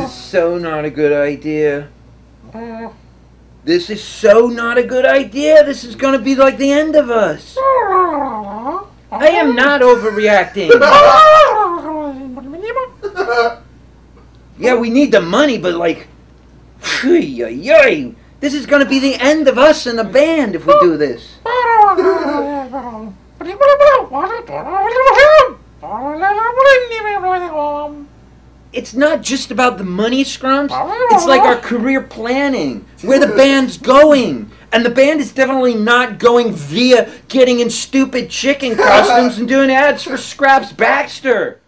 is oh. so not a good idea. Oh. This is so not a good idea. This is gonna be like the end of us. I am not overreacting. Yeah, we need the money, but like, this is gonna be the end of us and the band if we do this. It's not just about the money, Skrumps. It's like our career planning, where the band's going. And the band is definitely not going via getting in stupid chicken costumes and doing ads for Scraps Baxter.